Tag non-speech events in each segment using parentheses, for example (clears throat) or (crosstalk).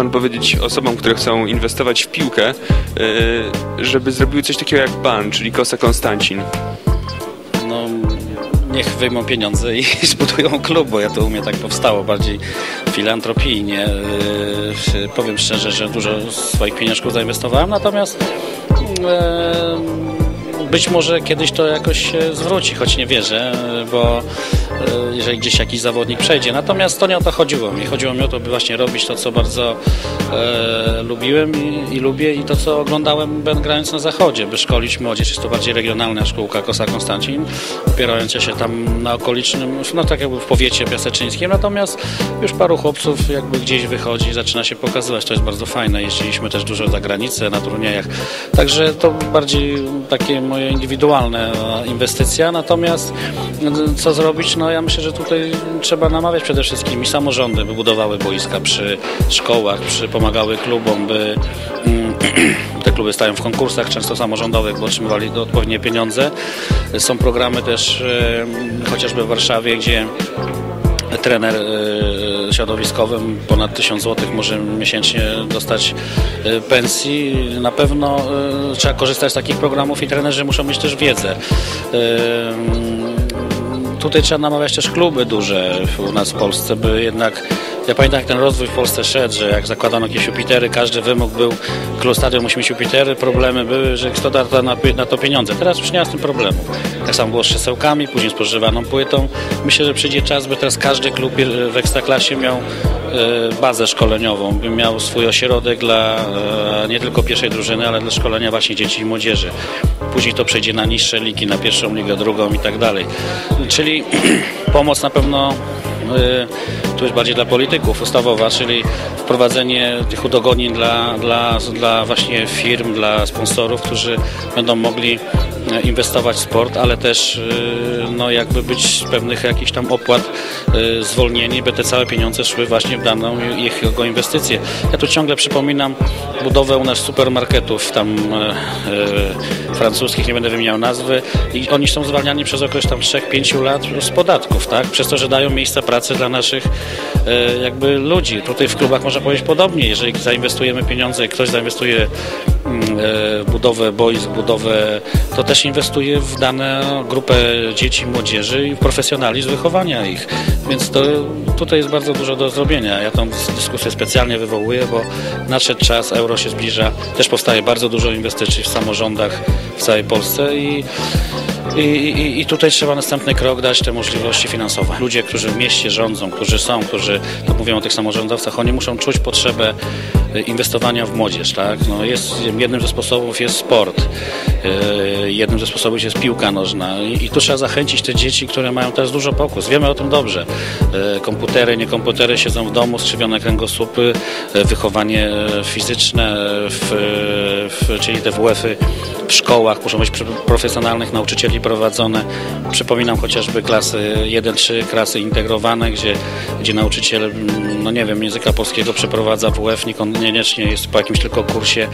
Pan powiedzieć osobom, które chcą inwestować w piłkę, y, żeby zrobiły coś takiego jak Pan, czyli Kosa Konstancin? No, niech wyjmą pieniądze i (laughs) zbudują klub, bo ja to u mnie tak powstało, bardziej filantropijnie. Yy, Powiem szczerze, że dużo swoich pieniążków zainwestowałem, natomiast yy, być może kiedyś to jakoś się zwróci, choć nie wierzę, bo yy, jeżeli gdzieś jakiś zawodnik przejdzie. Natomiast to nie o to chodziło mi. Chodziło mi o to, by właśnie robić to, co bardzo e, lubiłem i, i lubię i to, co oglądałem grając na zachodzie, by szkolić młodzież. Jest to bardziej regionalna szkółka Kosa Konstancin, opierająca się tam na okolicznym, no tak jakby w powiecie piaseczyńskim, natomiast już paru chłopców jakby gdzieś wychodzi, zaczyna się pokazywać. To jest bardzo fajne. Jeździliśmy też dużo za granicę na turniejach. Także to bardziej takie moje indywidualne e, inwestycja. Natomiast no, co zrobić? No ja myślę, że tutaj trzeba namawiać przede wszystkim i samorządy, by budowały boiska przy szkołach, przy pomagały klubom, by mm, (clears throat) te kluby stają w konkursach często samorządowych, by otrzymywali odpowiednie pieniądze. Są programy też e, chociażby w Warszawie, gdzie trener e, środowiskowy ponad 1000 zł może miesięcznie dostać e, pensji. Na pewno e, trzeba korzystać z takich programów i trenerzy muszą mieć też wiedzę. Tutaj trzeba namawiać też kluby duże u nas w Polsce, by jednak ja pamiętam jak ten rozwój w Polsce szedł, że jak zakładano jakieś Jupitery, każdy wymóg był, klub stadion musi mieć Jupitery, problemy były, że kto da na, na to pieniądze. Teraz już nie ma z tym problemu. Tak samo było z krzesełkami, później z pożywaną płytą. Myślę, że przyjdzie czas, by teraz każdy klub w Ekstraklasie miał e, bazę szkoleniową, by miał swój ośrodek dla e, nie tylko pierwszej drużyny, ale dla szkolenia właśnie dzieci i młodzieży. Później to przejdzie na niższe ligi, na pierwszą ligę, drugą i tak dalej. Czyli (clears throat) pomoc na pewno tu jest bardziej dla polityków ustawowa, czyli wprowadzenie tych udogodnień dla, dla, dla właśnie firm, dla sponsorów, którzy będą mogli inwestować w sport, ale też y, no jakby być z pewnych jakichś tam opłat y, zwolnieni, by te całe pieniądze szły właśnie w daną ich jego inwestycję. Ja tu ciągle przypominam budowę u nas supermarketów tam e, francuskich, nie będę wymieniał nazwy i oni są zwalniani przez okres tam 3-5 lat z podatków, tak? Przez to, że dają miejsca pracy dla naszych jakby ludzi. Tutaj w klubach można powiedzieć podobnie, jeżeli zainwestujemy pieniądze, ktoś zainwestuje budowę boisk, budowę, to też inwestuje w daną grupę dzieci, młodzieży i w profesjonalizm wychowania ich. Więc to, tutaj jest bardzo dużo do zrobienia. Ja tą dyskusję specjalnie wywołuję, bo nadszedł czas, euro się zbliża, też powstaje bardzo dużo inwestycji w samorządach w całej Polsce i i, i, I tutaj trzeba następny krok dać te możliwości finansowe. Ludzie, którzy w mieście rządzą, którzy są, którzy to mówią o tych samorządowcach, oni muszą czuć potrzebę y, inwestowania w młodzież. Tak? No jest, jednym ze sposobów jest sport, yy, jednym ze sposobów jest piłka nożna I, tu trzeba zachęcić te dzieci, które mają teraz dużo pokus. Wiemy o tym dobrze. Yy, komputery, nie komputery siedzą w domu, skrzywione kręgosłupy, wychowanie fizyczne, w, w, czyli te WF-y w szkołach muszą być profesjonalnych nauczycieli prowadzone. Przypominam chociażby klasy 1-3, klasy integrowane, gdzie, gdzie nauczyciel, no nie wiem, języka polskiego przeprowadza WF, niekoniecznie jest po jakimś tylko kursie.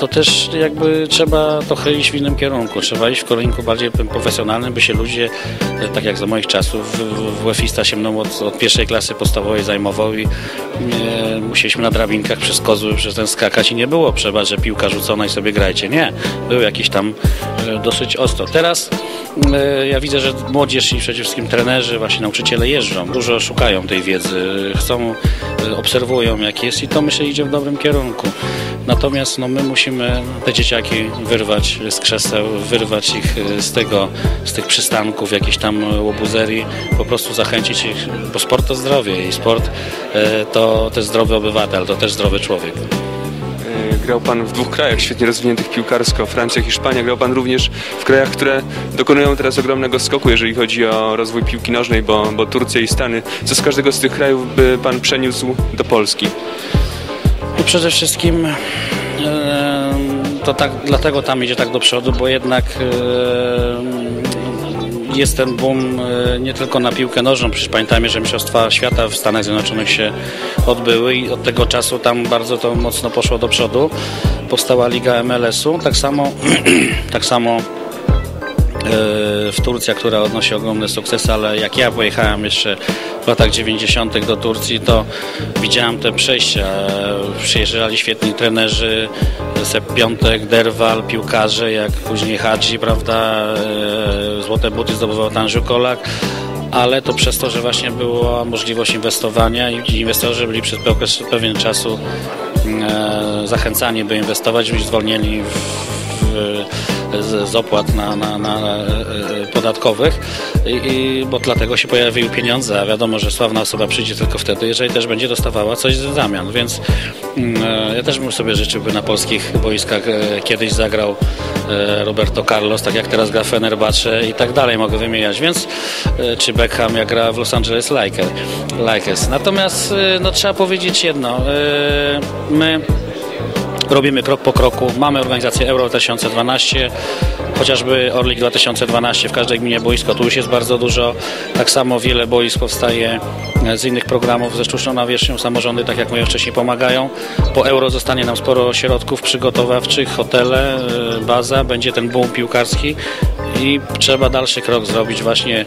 To też jakby trzeba trochę iść w innym kierunku. Trzeba iść w kierunku bardziej profesjonalnym, by się ludzie, tak jak za moich czasów, WF-ista się mną od, od pierwszej klasy podstawowej zajmował i e, musieliśmy na drabinkach przez kozły przez ten skakać i nie było trzeba, że piłka rzucona i sobie grajcie. Nie. Były jakieś tam e, dosyć ostro. Teraz e, ja widzę, że młodzież i przede wszystkim trenerzy, właśnie nauczyciele jeżdżą, dużo szukają tej wiedzy, chcą, e, obserwują jak jest i to myślę idzie w dobrym kierunku. Natomiast no, my musimy te dzieciaki wyrwać z krzeseł, wyrwać ich z tego, z tych przystanków, jakichś tam łobuzerii, po prostu zachęcić ich, bo sport to zdrowie i sport to też zdrowy obywatel, to też zdrowy człowiek. Grał Pan w dwóch krajach świetnie rozwiniętych piłkarsko, Francja, Hiszpania. Grał Pan również w krajach, które dokonują teraz ogromnego skoku, jeżeli chodzi o rozwój piłki nożnej, bo, bo Turcja i Stany. Co z każdego z tych krajów by Pan przeniósł do Polski? No przede wszystkim to tak, dlatego tam idzie tak do przodu, bo jednak jest ten boom e, nie tylko na piłkę nożną, przecież pamiętajmy, że Mistrzostwa Świata w Stanach Zjednoczonych się odbyły i od tego czasu tam bardzo to mocno poszło do przodu. Powstała Liga MLS-u, tak samo, (clears throat) tak samo w Turcji, która odnosi ogromne sukcesy, ale jak ja pojechałem jeszcze w latach 90. do Turcji, to widziałem te przejścia. Przyjeżdżali świetni trenerzy, Sepp Piątek, Derwal, piłkarze, jak później Hadzi, prawda, e, złote buty zdobywał Tanżu Kolak ale to przez to, że właśnie była możliwość inwestowania i inwestorzy byli przez pewien czasu e, zachęcani, by inwestować, byli zwolnieni w z, z opłat na, na, na e, podatkowych, I, i, bo dlatego się pojawiły pieniądze, a wiadomo, że sławna osoba przyjdzie tylko wtedy, jeżeli też będzie dostawała coś w zamian, więc mm, e, ja też bym sobie życzył, by na polskich boiskach e, kiedyś zagrał Roberto Carlos, tak jak teraz gra Fenerbahce i tak dalej mogę wymieniać, więc czy Beckham jak gra w Los Angeles Lakers. Natomiast no, trzeba powiedzieć jedno, my robimy krok po kroku. Mamy organizację Euro 2012, chociażby Orlik 2012 w każdej gminie boisko, tu już jest bardzo dużo. Tak samo wiele boisk powstaje z innych programów ze sztuczną nawierzchnią. Samorządy, tak jak mówiłem wcześniej, pomagają. Po Euro zostanie nam sporo środków przygotowawczych, hotele, y, baza, będzie ten boom piłkarski i trzeba dalszy krok zrobić właśnie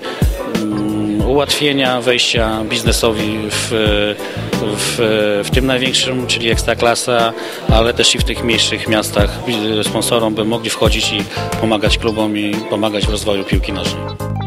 ułatwienia wejścia biznesowi w, w, w tym największym, czyli Ekstraklasa, ale też i w tych mniejszych miastach sponsorom by mogli wchodzić i pomagać klubom i pomagać w rozwoju piłki nożnej.